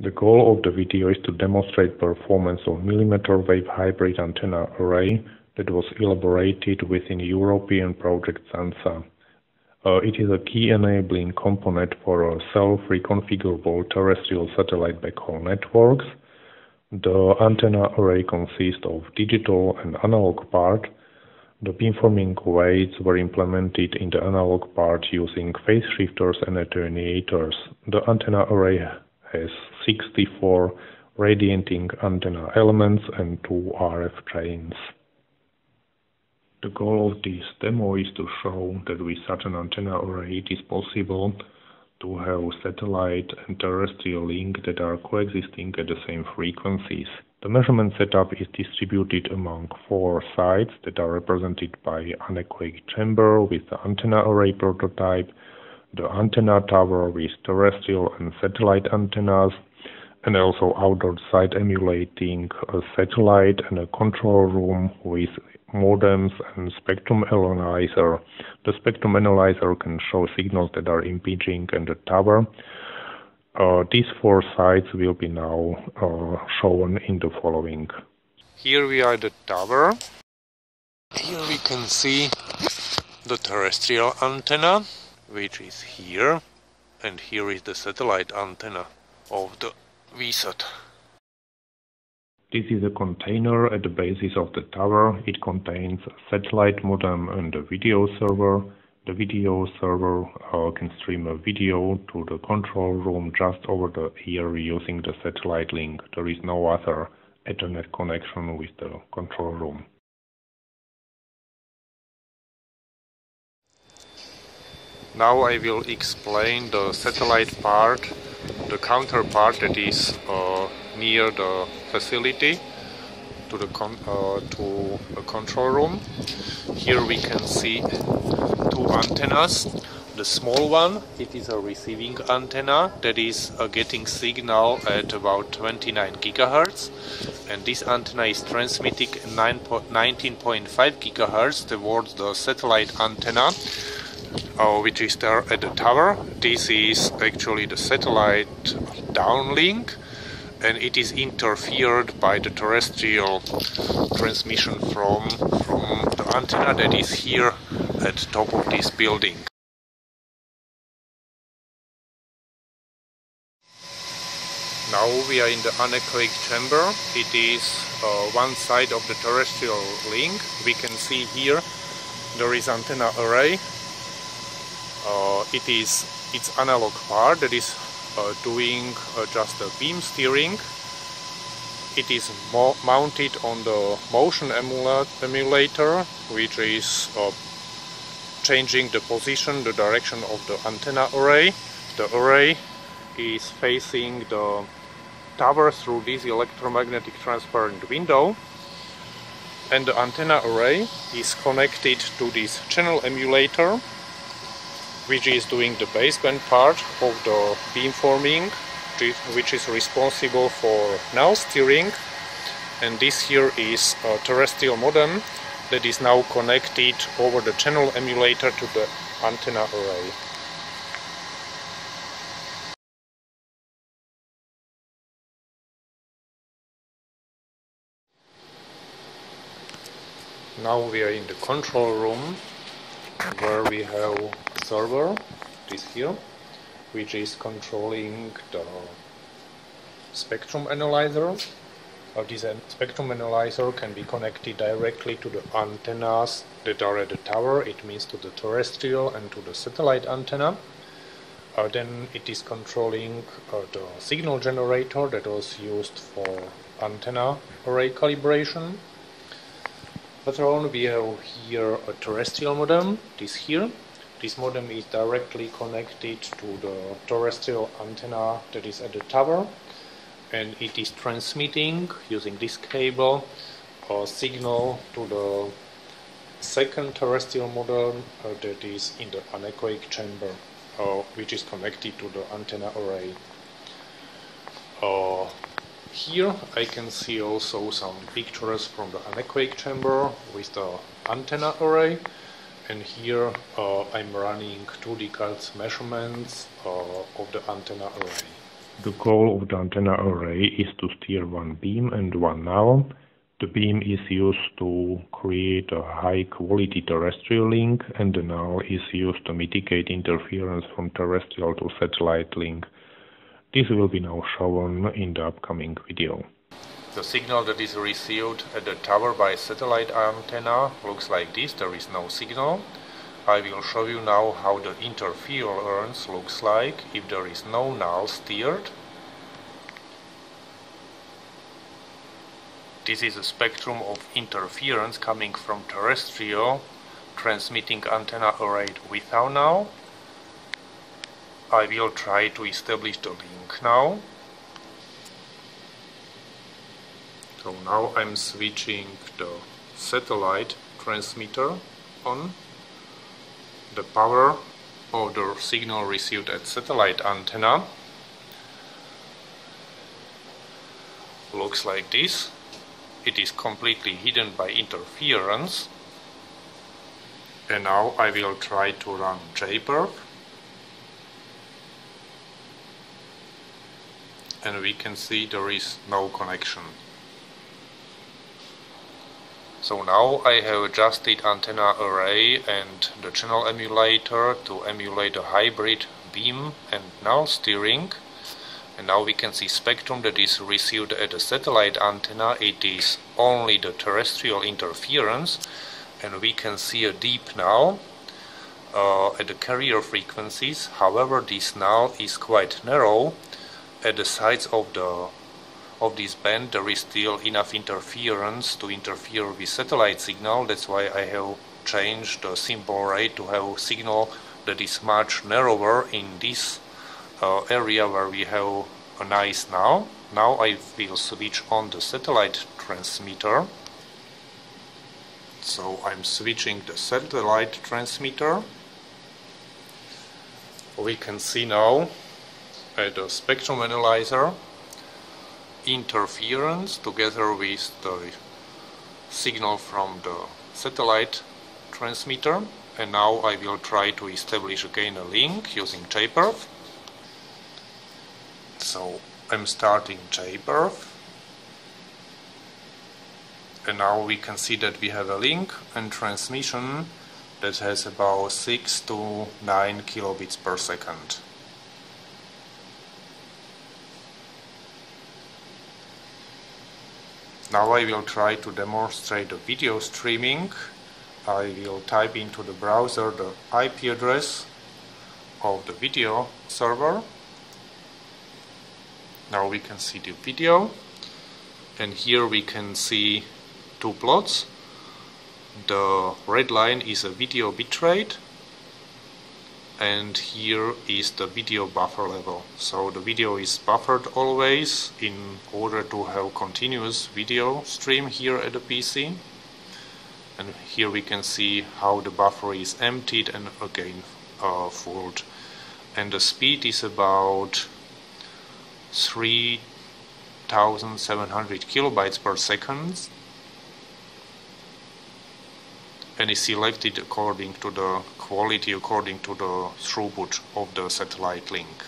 The goal of the video is to demonstrate performance of millimeter wave hybrid antenna array that was elaborated within European project SANSA. Uh, it is a key enabling component for self-reconfigurable terrestrial satellite backhaul networks. The antenna array consists of digital and analog part. The beamforming weights were implemented in the analog part using phase shifters and attenuators. The antenna array has 64 radiating antenna elements and two RF trains. The goal of this demo is to show that with such an antenna array it is possible to have satellite and terrestrial link that are coexisting at the same frequencies. The measurement setup is distributed among four sites that are represented by an anechoic chamber with the antenna array prototype, the antenna tower with terrestrial and satellite antennas, and also outdoor site emulating a satellite and a control room with modems and spectrum analyzer. The spectrum analyzer can show signals that are impinging in the tower. Uh, these four sites will be now uh, shown in the following. Here we are the tower. Here we can see the terrestrial antenna, which is here, and here is the satellite antenna of the VSAT. This is a container at the basis of the tower. It contains a satellite modem and a video server. The video server uh, can stream a video to the control room just over the air using the satellite link. There is no other Ethernet connection with the control room. Now I will explain the satellite part, the counterpart that is uh, near the facility to the con uh, to a control room. Here we can see two antennas. The small one, it is a receiving antenna that is uh, getting signal at about 29 gigahertz, and this antenna is transmitting 19.5 gigahertz towards the satellite antenna. Uh, which is there at the tower. This is actually the satellite downlink and it is interfered by the terrestrial transmission from, from the antenna that is here at top of this building. Now we are in the anechoic chamber. It is uh, one side of the terrestrial link. We can see here there is antenna array. Uh, it is its analog part that is uh, doing uh, just a beam steering. It is mo mounted on the motion emulator, which is uh, changing the position, the direction of the antenna array. The array is facing the tower through this electromagnetic transparent window and the antenna array is connected to this channel emulator which is doing the baseband part of the beamforming which is responsible for null steering and this here is a terrestrial modem that is now connected over the channel emulator to the antenna array. Now we are in the control room where we have server, this here, which is controlling the spectrum analyzer. Uh, this spectrum analyzer can be connected directly to the antennas that are at the tower, it means to the terrestrial and to the satellite antenna. Uh, then it is controlling uh, the signal generator that was used for antenna array calibration. Later on we have here a terrestrial modem, this here, this modem is directly connected to the terrestrial antenna that is at the tower and it is transmitting using this cable a signal to the second terrestrial modem uh, that is in the anechoic chamber uh, which is connected to the antenna array. Uh, here I can see also some pictures from the anechoic chamber with the antenna array and here uh, I'm running 2D CAD measurements uh, of the antenna array. The goal of the antenna array is to steer one beam and one null. The beam is used to create a high quality terrestrial link and the null is used to mitigate interference from terrestrial to satellite link. This will be now shown in the upcoming video. The signal that is received at the tower by satellite antenna looks like this, there is no signal. I will show you now how the interference looks like if there is no null steered. This is a spectrum of interference coming from terrestrial transmitting antenna array without null. I will try to establish the link now. So now I'm switching the satellite transmitter on. The power of the signal received at satellite antenna looks like this. It is completely hidden by interference. And now I will try to run JPerf and we can see there is no connection so now I have adjusted antenna array and the channel emulator to emulate a hybrid beam and null steering. And now we can see spectrum that is received at the satellite antenna. It is only the terrestrial interference. And we can see a deep null uh, at the carrier frequencies. However, this null is quite narrow at the sides of the of this band there is still enough interference to interfere with satellite signal. That's why I have changed the symbol rate to have signal that is much narrower in this uh, area where we have a nice now. Now I will switch on the satellite transmitter. So I'm switching the satellite transmitter. We can see null at the spectrum analyzer interference together with the signal from the satellite transmitter and now I will try to establish again a link using JPerf. So I'm starting JPerf and now we can see that we have a link and transmission that has about 6 to 9 kilobits per second. Now I will try to demonstrate the video streaming. I will type into the browser the IP address of the video server. Now we can see the video and here we can see two plots. The red line is a video bitrate and here is the video buffer level. So the video is buffered always in order to have continuous video stream here at the PC and here we can see how the buffer is emptied and again uh, filled and the speed is about 3700 kilobytes per second and is selected according to the quality according to the throughput of the satellite link.